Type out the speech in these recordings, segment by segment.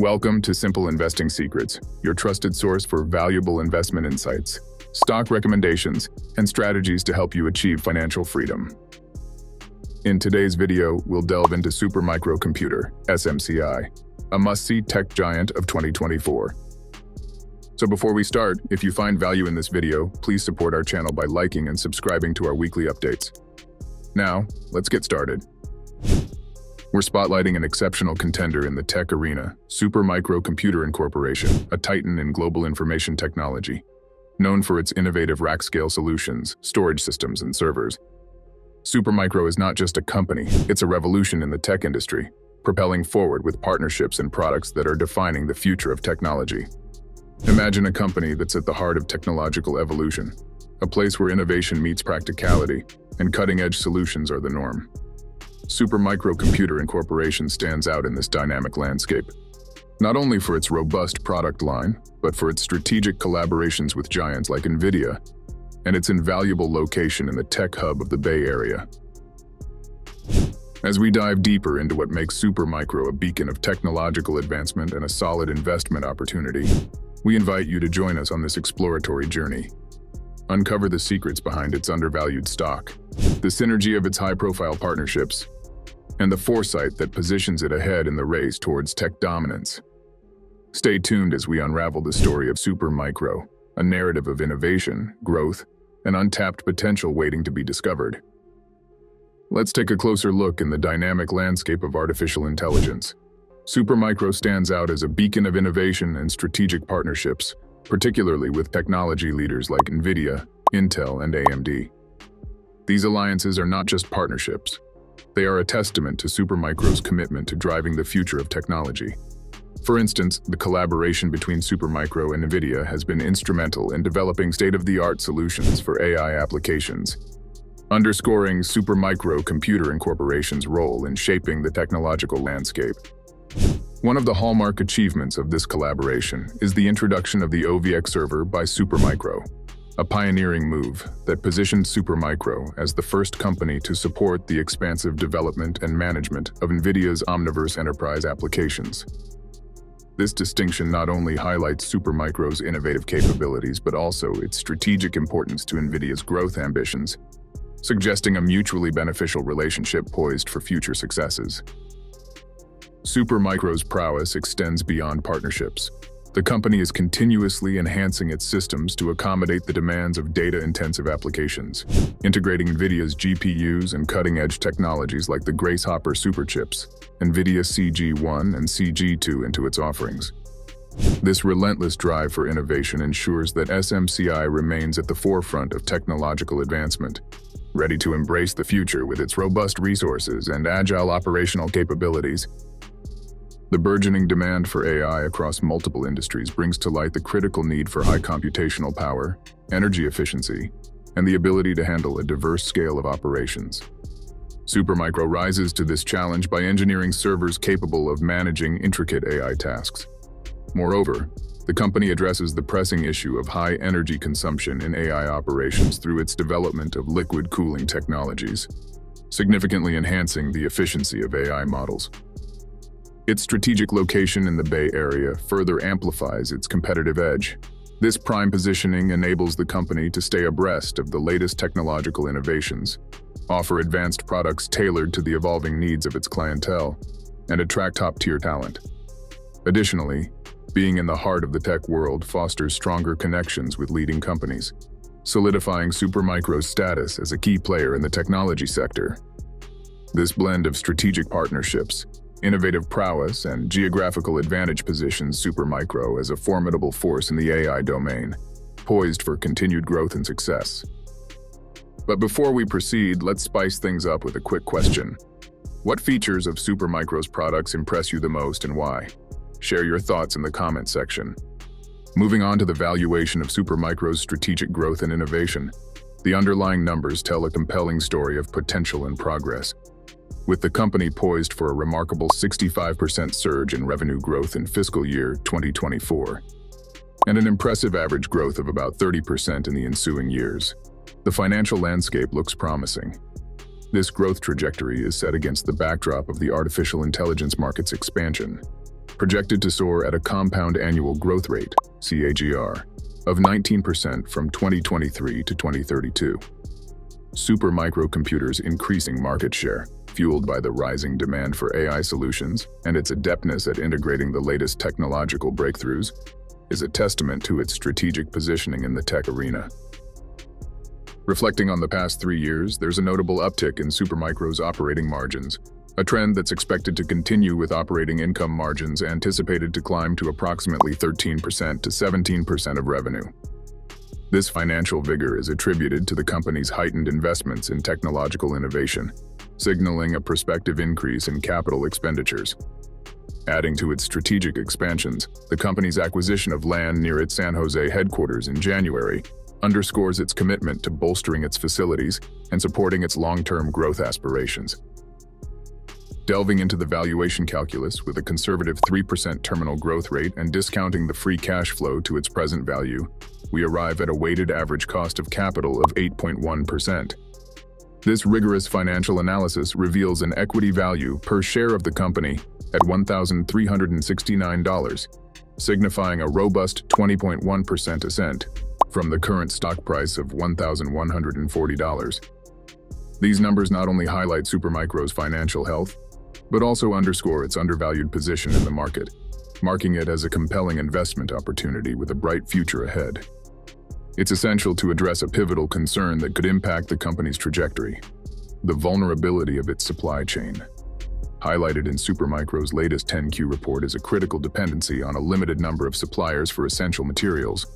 Welcome to Simple Investing Secrets, your trusted source for valuable investment insights, stock recommendations, and strategies to help you achieve financial freedom. In today's video, we'll delve into Supermicro Computer, SMCI, a must-see tech giant of 2024. So before we start, if you find value in this video, please support our channel by liking and subscribing to our weekly updates. Now, let's get started. We're spotlighting an exceptional contender in the tech arena, Supermicro Computer Incorporation, a titan in global information technology. Known for its innovative rack-scale solutions, storage systems, and servers, Supermicro is not just a company, it's a revolution in the tech industry, propelling forward with partnerships and products that are defining the future of technology. Imagine a company that's at the heart of technological evolution, a place where innovation meets practicality and cutting-edge solutions are the norm. Supermicro Computer Incorporation stands out in this dynamic landscape, not only for its robust product line, but for its strategic collaborations with giants like NVIDIA and its invaluable location in the tech hub of the Bay Area. As we dive deeper into what makes Supermicro a beacon of technological advancement and a solid investment opportunity, we invite you to join us on this exploratory journey. Uncover the secrets behind its undervalued stock, the synergy of its high-profile partnerships, and the foresight that positions it ahead in the race towards tech dominance. Stay tuned as we unravel the story of Supermicro, a narrative of innovation, growth, and untapped potential waiting to be discovered. Let's take a closer look in the dynamic landscape of artificial intelligence. Supermicro stands out as a beacon of innovation and strategic partnerships, particularly with technology leaders like NVIDIA, Intel, and AMD. These alliances are not just partnerships, they are a testament to Supermicro's commitment to driving the future of technology. For instance, the collaboration between Supermicro and NVIDIA has been instrumental in developing state-of-the-art solutions for AI applications, underscoring Supermicro Computer Incorporation's role in shaping the technological landscape. One of the hallmark achievements of this collaboration is the introduction of the OVX server by Supermicro, a pioneering move that positioned Supermicro as the first company to support the expansive development and management of NVIDIA's Omniverse enterprise applications. This distinction not only highlights Supermicro's innovative capabilities but also its strategic importance to NVIDIA's growth ambitions, suggesting a mutually beneficial relationship poised for future successes. Supermicro's prowess extends beyond partnerships, the company is continuously enhancing its systems to accommodate the demands of data-intensive applications, integrating NVIDIA's GPUs and cutting-edge technologies like the Grace Hopper superchips, NVIDIA CG1 and CG2 into its offerings. This relentless drive for innovation ensures that SMCI remains at the forefront of technological advancement, ready to embrace the future with its robust resources and agile operational capabilities the burgeoning demand for AI across multiple industries brings to light the critical need for high computational power, energy efficiency, and the ability to handle a diverse scale of operations. Supermicro rises to this challenge by engineering servers capable of managing intricate AI tasks. Moreover, the company addresses the pressing issue of high energy consumption in AI operations through its development of liquid cooling technologies, significantly enhancing the efficiency of AI models. Its strategic location in the Bay Area further amplifies its competitive edge. This prime positioning enables the company to stay abreast of the latest technological innovations, offer advanced products tailored to the evolving needs of its clientele, and attract top-tier talent. Additionally, being in the heart of the tech world fosters stronger connections with leading companies, solidifying Supermicro's status as a key player in the technology sector. This blend of strategic partnerships, Innovative prowess and geographical advantage positions Supermicro as a formidable force in the AI domain, poised for continued growth and success. But before we proceed, let's spice things up with a quick question. What features of Supermicro's products impress you the most and why? Share your thoughts in the comment section. Moving on to the valuation of Supermicro's strategic growth and innovation, the underlying numbers tell a compelling story of potential and progress with the company poised for a remarkable 65% surge in revenue growth in fiscal year 2024, and an impressive average growth of about 30% in the ensuing years. The financial landscape looks promising. This growth trajectory is set against the backdrop of the artificial intelligence market's expansion, projected to soar at a compound annual growth rate, CAGR, of 19% from 2023 to 2032. Super Supermicrocomputers' increasing market share, fueled by the rising demand for AI solutions and its adeptness at integrating the latest technological breakthroughs, is a testament to its strategic positioning in the tech arena. Reflecting on the past three years, there's a notable uptick in Supermicro's operating margins, a trend that's expected to continue with operating income margins anticipated to climb to approximately 13% to 17% of revenue. This financial vigor is attributed to the company's heightened investments in technological innovation, signaling a prospective increase in capital expenditures. Adding to its strategic expansions, the company's acquisition of land near its San Jose headquarters in January underscores its commitment to bolstering its facilities and supporting its long-term growth aspirations. Delving into the valuation calculus with a conservative 3% terminal growth rate and discounting the free cash flow to its present value, we arrive at a weighted average cost of capital of 8.1%. This rigorous financial analysis reveals an equity value per share of the company at $1,369, signifying a robust 20.1% ascent from the current stock price of $1,140. These numbers not only highlight Supermicro's financial health, but also underscore its undervalued position in the market, marking it as a compelling investment opportunity with a bright future ahead. It's essential to address a pivotal concern that could impact the company's trajectory, the vulnerability of its supply chain. Highlighted in Supermicro's latest 10Q report is a critical dependency on a limited number of suppliers for essential materials,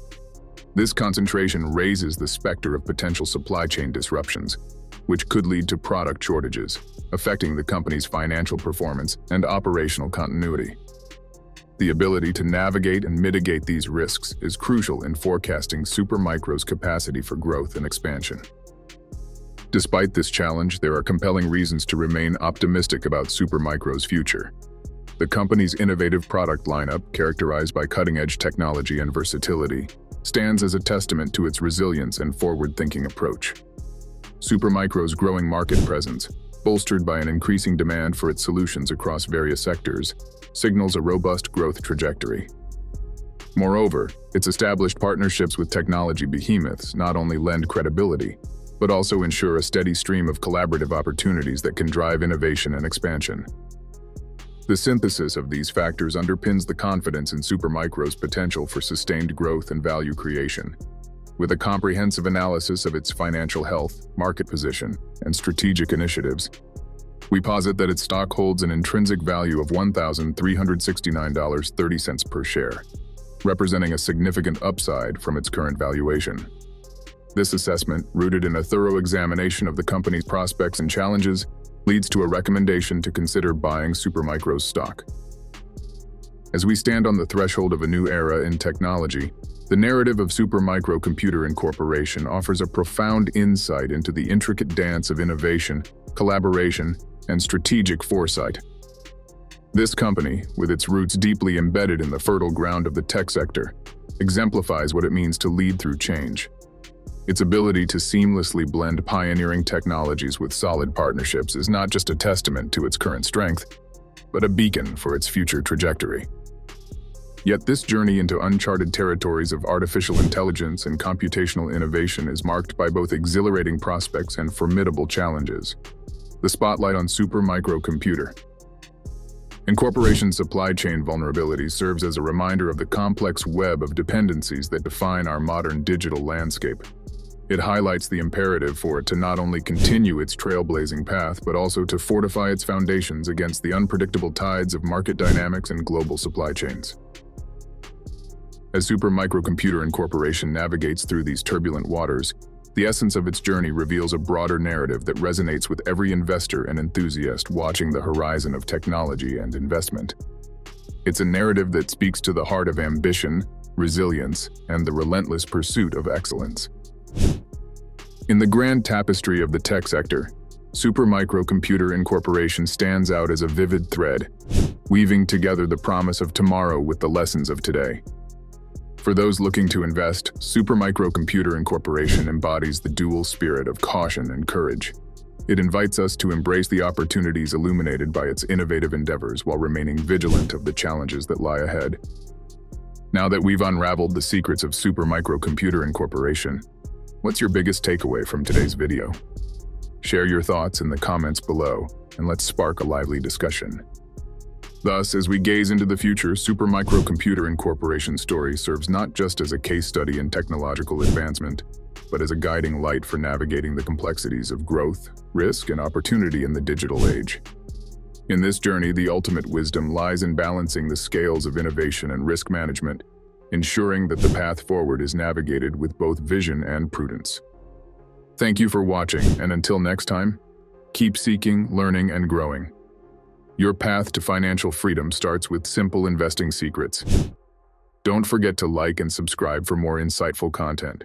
this concentration raises the specter of potential supply chain disruptions, which could lead to product shortages, affecting the company's financial performance and operational continuity. The ability to navigate and mitigate these risks is crucial in forecasting Supermicro's capacity for growth and expansion. Despite this challenge, there are compelling reasons to remain optimistic about Supermicro's future. The company's innovative product lineup, characterized by cutting-edge technology and versatility, stands as a testament to its resilience and forward-thinking approach. Supermicro's growing market presence, bolstered by an increasing demand for its solutions across various sectors, signals a robust growth trajectory. Moreover, its established partnerships with technology behemoths not only lend credibility, but also ensure a steady stream of collaborative opportunities that can drive innovation and expansion. The synthesis of these factors underpins the confidence in Supermicro's potential for sustained growth and value creation. With a comprehensive analysis of its financial health, market position, and strategic initiatives, we posit that its stock holds an intrinsic value of $1,369.30 per share, representing a significant upside from its current valuation. This assessment, rooted in a thorough examination of the company's prospects and challenges, leads to a recommendation to consider buying Supermicro's stock. As we stand on the threshold of a new era in technology, the narrative of Supermicro Computer Incorporation offers a profound insight into the intricate dance of innovation, collaboration, and strategic foresight. This company, with its roots deeply embedded in the fertile ground of the tech sector, exemplifies what it means to lead through change. Its ability to seamlessly blend pioneering technologies with solid partnerships is not just a testament to its current strength, but a beacon for its future trajectory. Yet this journey into uncharted territories of artificial intelligence and computational innovation is marked by both exhilarating prospects and formidable challenges. The spotlight on Supermicro Computer. Incorporation supply chain vulnerability serves as a reminder of the complex web of dependencies that define our modern digital landscape. It highlights the imperative for it to not only continue its trailblazing path, but also to fortify its foundations against the unpredictable tides of market dynamics and global supply chains. As Super Supermicrocomputer Incorporation navigates through these turbulent waters, the essence of its journey reveals a broader narrative that resonates with every investor and enthusiast watching the horizon of technology and investment. It's a narrative that speaks to the heart of ambition, resilience, and the relentless pursuit of excellence. In the grand tapestry of the tech sector, Supermicro Computer Incorporation stands out as a vivid thread, weaving together the promise of tomorrow with the lessons of today. For those looking to invest, Supermicro Computer Incorporation embodies the dual spirit of caution and courage. It invites us to embrace the opportunities illuminated by its innovative endeavors while remaining vigilant of the challenges that lie ahead. Now that we've unraveled the secrets of Supermicro Computer Incorporation, what's your biggest takeaway from today's video? Share your thoughts in the comments below, and let's spark a lively discussion. Thus, as we gaze into the future, Supermicro Computer Incorporation's story serves not just as a case study in technological advancement, but as a guiding light for navigating the complexities of growth, risk, and opportunity in the digital age. In this journey, the ultimate wisdom lies in balancing the scales of innovation and risk management, ensuring that the path forward is navigated with both vision and prudence. Thank you for watching, and until next time, keep seeking, learning, and growing. Your path to financial freedom starts with simple investing secrets. Don't forget to like and subscribe for more insightful content.